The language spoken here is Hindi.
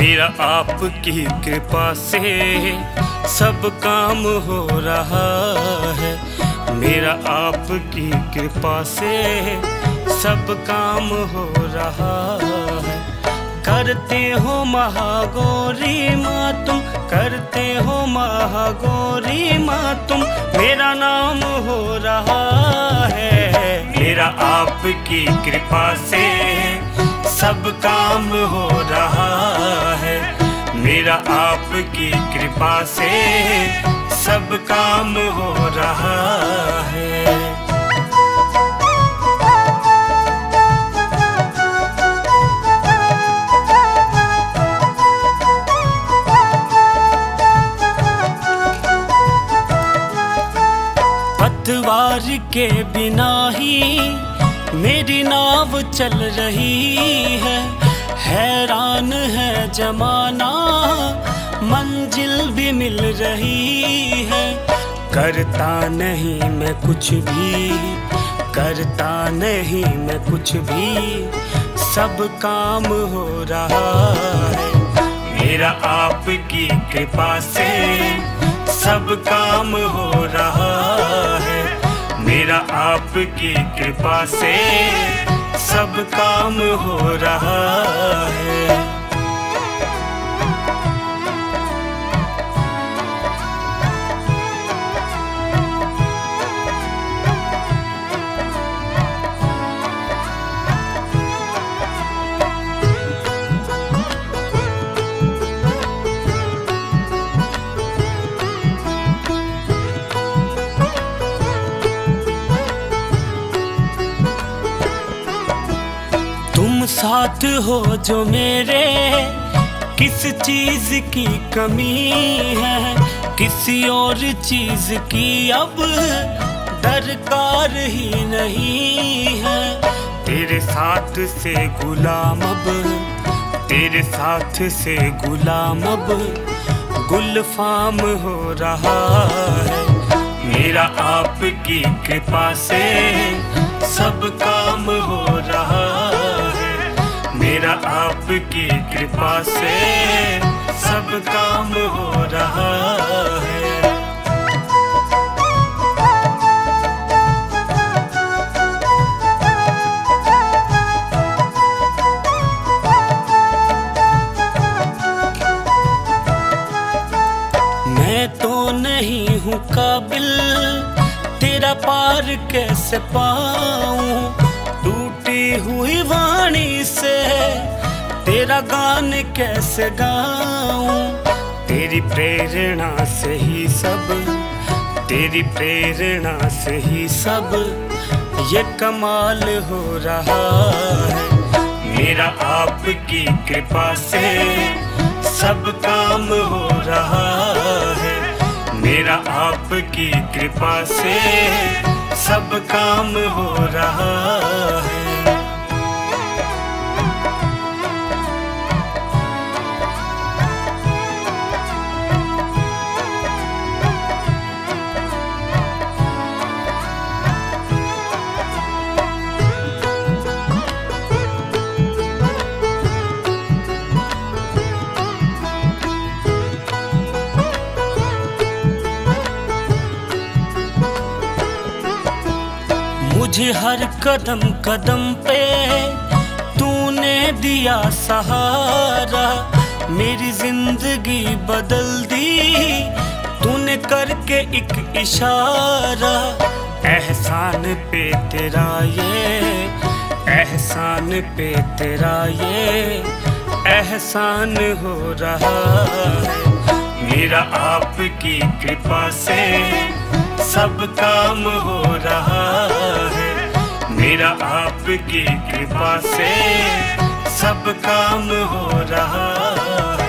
मेरा आपकी कृपा से सब काम हो रहा है। मेरा आपकी कृपा से सब काम हो रहा है। करते हो महागौरी माँ तुम करते हो महागौरी माँ तुम मेरा नाम हो रहा है। मेरा आपकी कृपा से सब काम हो रहा आपकी कृपा से सब काम हो रहा है। पतवार के बिना ही मेरी नाव चल रही है है जमाना, मंजिल भी मिल रही है। करता नहीं मैं कुछ भी, करता नहीं मैं कुछ भी, सब काम हो रहा है। मेरा आपकी कृपा से सब काम हो रहा है। मेरा आपकी कृपा से सब काम हो रहा साथ हो जो मेरे। किस चीज़ की कमी है? किसी और चीज़ की अब दरकार ही नहीं है। तेरे साथ से गुलाम अब, तेरे साथ से गुलाम अब गुलफाम हो रहा है। मेरा आपकी कृपा से सब काम हो आपकी कृपा से सब काम हो रहा है। मैं तो नहीं हूँ काबिल, तेरा पार कैसे पाऊँ? टूटी हुई वाणी से, तेरा गान कैसे गाऊं? तेरी प्रेरणा से ही सब, तेरी प्रेरणा से ही सब, ये कमाल हो रहा है। मेरा आपकी कृपा से सब काम हो रहा है। मेरा आपकी कृपा से सब काम हो रहा है। मुझे हर कदम कदम पे तूने दिया सहारा। मेरी ज़िंदगी बदल दी, तूने करके एक इशारा। एहसान पे तेरा ये, एहसान पे तेरा ये, एहसान हो रहा है। मेरा आपकी कृपा से सब काम हो रहा है। मेरा आपकी कृपा से सब काम हो रहा।